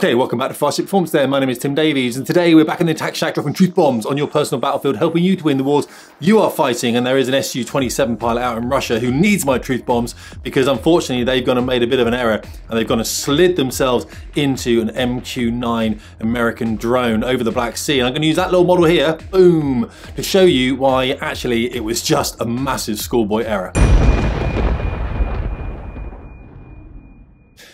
Okay, welcome back to Fast Jet Performance there. My name is Tim Davies, and today we're back in the attack shack dropping truth bombs on your personal battlefield, helping you to win the wars you are fighting. And there is an Su-27 pilot out in Russia who needs my truth bombs because unfortunately they've gone and made a bit of an error and they've gone and slid themselves into an MQ-9 American drone over the Black Sea. And I'm going to use that little model here, boom, to show you why actually it was just a massive schoolboy error.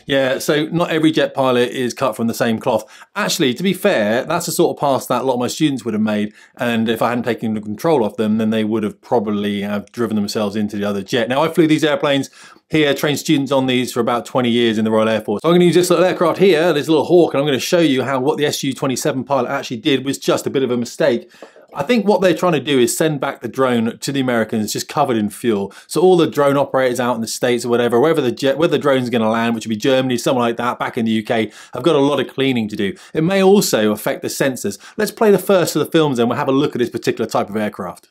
Yeah, so not every jet pilot is cut from the same cloth. Actually, to be fair, that's the sort of pass that a lot of my students would have made. And if I hadn't taken the control off them, then they would have probably have driven themselves into the other jet. Now, I flew these airplanes here, trained students on these for about 20 years in the Royal Air Force. So I'm going to use this little aircraft here, this little Hawk, and I'm going to show you how what the Su-27 pilot actually did was just a bit of a mistake. I think what they're trying to do is send back the drone to the Americans just covered in fuel. So all the drone operators out in the States or whatever, wherever the jet, where the drone's going to land, which would be Germany, somewhere like that, back in the UK, have got a lot of cleaning to do. It may also affect the sensors. Let's play the first of the films and we'll have a look at this particular type of aircraft.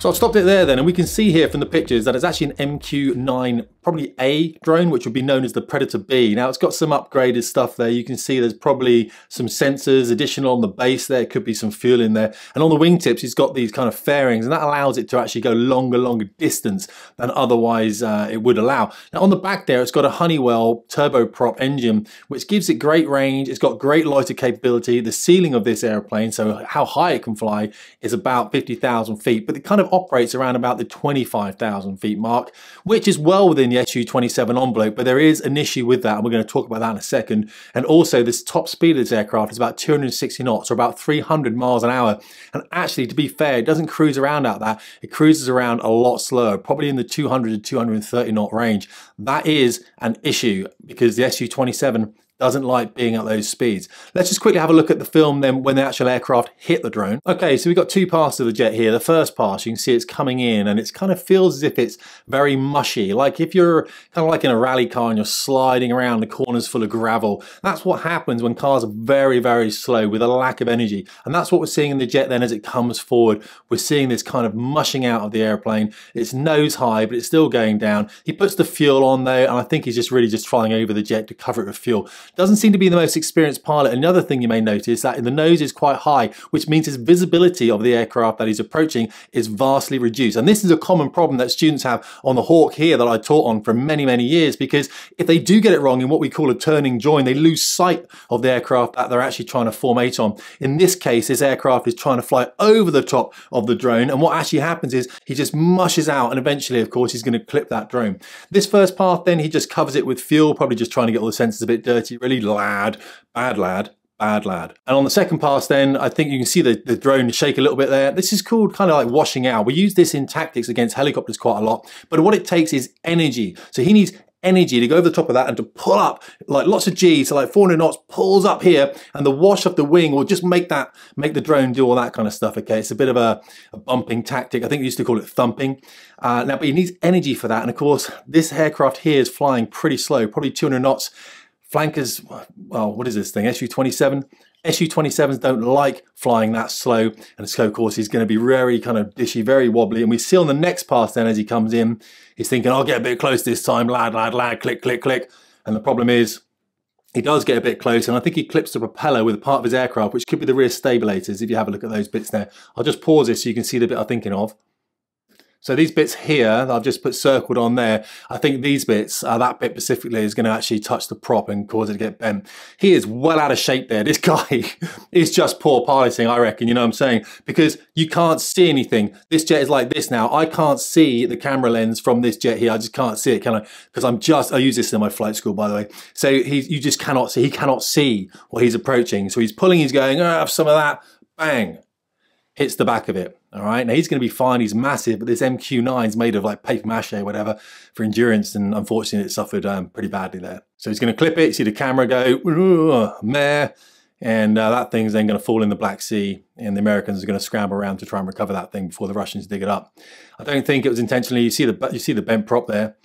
So I've stopped it there then, and we can see here from the pictures that it's actually an MQ-9 probably A drone, which would be known as the Predator B. Now it's got some upgraded stuff there. You can see there's probably some sensors additional on the base there. It could be some fuel in there. And on the wingtips, it's got these kind of fairings and that allows it to actually go longer, longer distance than otherwise uh, it would allow. Now on the back there, it's got a Honeywell turboprop engine, which gives it great range. It's got great loiter capability. The ceiling of this airplane, so how high it can fly, is about 50,000 feet, but it kind of operates around about the 25,000 feet mark, which is well within the Su-27 envelope, but there is an issue with that, and we're going to talk about that in a second. And also, this top speed of this aircraft is about 260 knots, or about 300 miles an hour. And actually, to be fair, it doesn't cruise around at that. It cruises around a lot slower, probably in the 200 to 230 knot range. That is an issue because the Su-27 doesn't like being at those speeds. Let's just quickly have a look at the film then when the actual aircraft hit the drone. Okay, so we've got two passes of the jet here. The first pass, you can see it's coming in and it kind of feels as if it's very mushy. Like if you're kind of like in a rally car and you're sliding around the corners full of gravel, that's what happens when cars are very, very slow with a lack of energy. And that's what we're seeing in the jet then as it comes forward. We're seeing this kind of mushing out of the airplane. It's nose high, but it's still going down. He puts the fuel on there and I think he's just really just flying over the jet to cover it with fuel. Doesn't seem to be the most experienced pilot. Another thing you may notice is that the nose is quite high, which means his visibility of the aircraft that he's approaching is vastly reduced. And this is a common problem that students have on the Hawk here that I taught on for many, many years, because if they do get it wrong in what we call a turning join, they lose sight of the aircraft that they're actually trying to formate on. In this case, this aircraft is trying to fly over the top of the drone. And what actually happens is he just mushes out and eventually, of course, he's going to clip that drone. This first path, then he just covers it with fuel, probably just trying to get all the sensors a bit dirty, really lad, bad lad, bad lad. And on the second pass then, I think you can see the, the drone shake a little bit there. This is called kind of like washing out. We use this in tactics against helicopters quite a lot, but what it takes is energy. So he needs energy to go over the top of that and to pull up like lots of G, so like 400 knots pulls up here and the wash of the wing will just make that, make the drone do all that kind of stuff, okay? It's a bit of a, a bumping tactic. I think we used to call it thumping. Uh, now, but he needs energy for that. And of course, this aircraft here is flying pretty slow, probably 200 knots Flankers, well, what is this thing? Su-27? Su-27s don't like flying that slow, and so of course he's going to be very kind of dishy, very wobbly. And we see on the next pass then as he comes in, he's thinking, I'll get a bit close this time, lad, lad, lad, click, click, click. And the problem is, he does get a bit close, and I think he clips the propeller with part of his aircraft, which could be the rear stabilators, if you have a look at those bits there. I'll just pause this so you can see the bit I'm thinking of. So these bits here that I've just put circled on there, I think these bits, uh, that bit specifically is going to actually touch the prop and cause it to get bent. He is well out of shape there. This guy is just poor piloting, I reckon, you know what I'm saying? Because you can't see anything. This jet is like this now. I can't see the camera lens from this jet here. I just can't see it, can I? Because I'm just, I use this in my flight school, by the way. So he, you just cannot see, he cannot see what he's approaching. So he's pulling, he's going, oh, have some of that, bang, hits the back of it. All right, now he's going to be fine. He's massive, but this MQ-9 is made of like paper mache or whatever for endurance, and unfortunately, it suffered um, pretty badly there. So he's going to clip it. See the camera go, meh, and uh, that thing's then going to fall in the Black Sea, and the Americans are going to scramble around to try and recover that thing before the Russians dig it up. I don't think it was intentionally. You see the you see the bent prop there.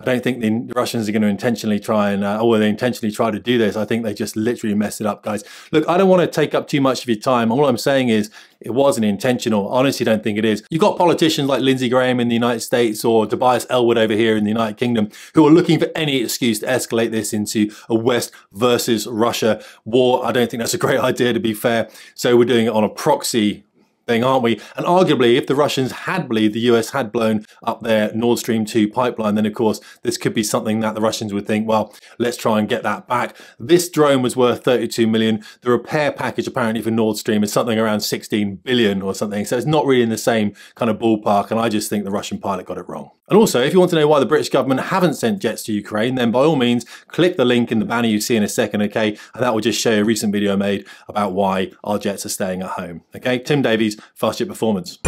I don't think the Russians are going to intentionally try and, uh, or they intentionally try to do this. I think they just literally messed it up, guys. Look, I don't want to take up too much of your time. All I'm saying is it wasn't intentional. I honestly don't think it is. You've got politicians like Lindsey Graham in the United States or Tobias Ellwood over here in the United Kingdom who are looking for any excuse to escalate this into a West versus Russia war. I don't think that's a great idea, to be fair. So we're doing it on a proxy thing, aren't we? And arguably, if the Russians had believed the US had blown up their Nord Stream 2 pipeline, then of course, this could be something that the Russians would think, well, let's try and get that back. This drone was worth 32 million. The repair package apparently for Nord Stream is something around 16 billion or something. So it's not really in the same kind of ballpark. And I just think the Russian pilot got it wrong. And also, if you want to know why the British government haven't sent jets to Ukraine, then by all means, click the link in the banner you see in a second, okay? And that will just show you a recent video made about why our jets are staying at home, okay? Tim Davies, Fast Jet Performance.